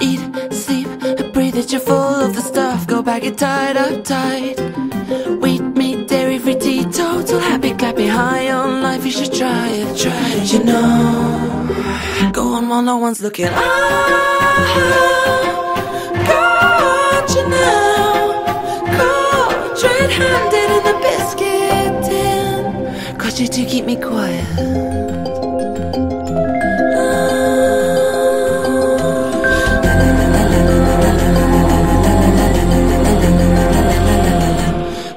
Eat, sleep, breathe it, you're full of the stuff. Go back, get tied up tight. Wheat, meat, dairy free, teetotal, happy, clappy, high on life. You should try it, try it, you know. Go on while no one's looking. Ah, got you now. You to keep me quiet.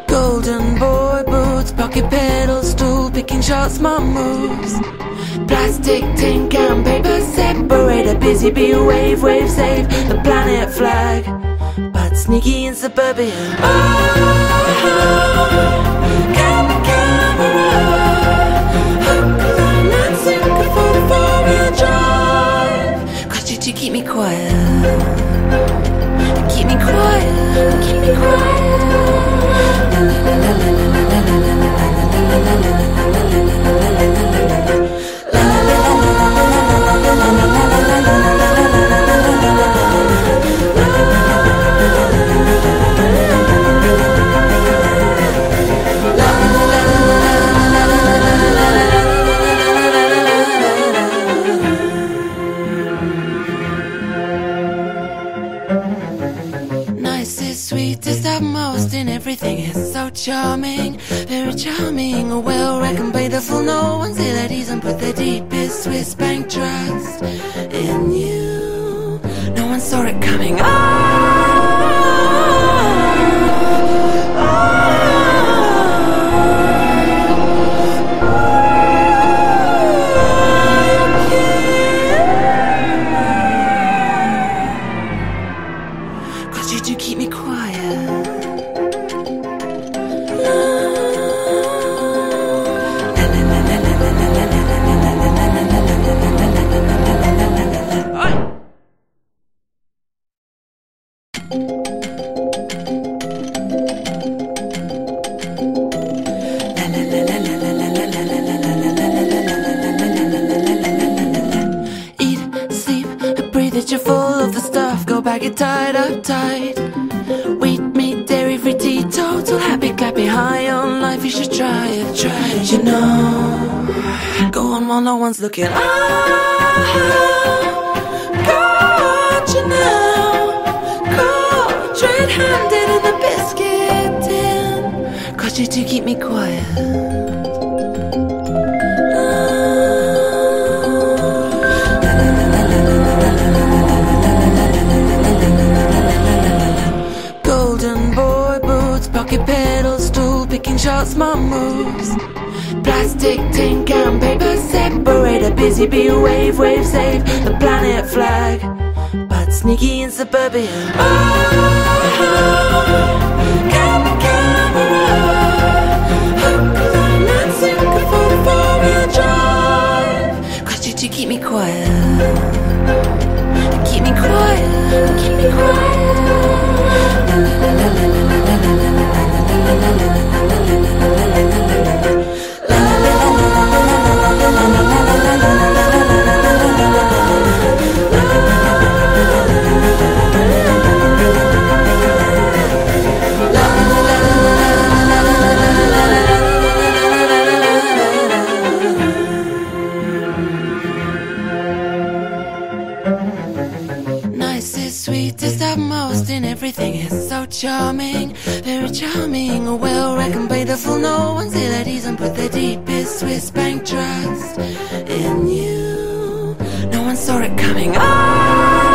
Golden boy boots, pocket pedal stool, picking shots, my moves. Plastic, tin can, paper separator, busy bee, wave, wave, save the planet flag. But sneaky in suburban. Oh, keep me quiet. Keep me quiet, keep me quiet. Everything is so charming, very charming. Well reckoned, play the fool. No one say that he's and put the deepest Swiss bank trust in you. No one saw it coming. Cause you're full of the stuff. Go back, get tied up tight. Wheat, meat, dairy free, teetotal, happy, clappy, high on life. You should try it, try it, you know. Go on while no one's looking. Ah, Cause you to keep me quiet. Golden boy boots, pocket pedal stool, picking shots, my moves. Plastic, tin can, paper separator, busy bee, wave, wave, save the planet flag. But sneaky in suburban. Oh, can camera, Nicest, sweetest, utmost in everything is so charming, very charming. Well reckoned, play the fool. No one say that he's and put the deepest Swiss bank trust in you. No one saw it coming. Ah!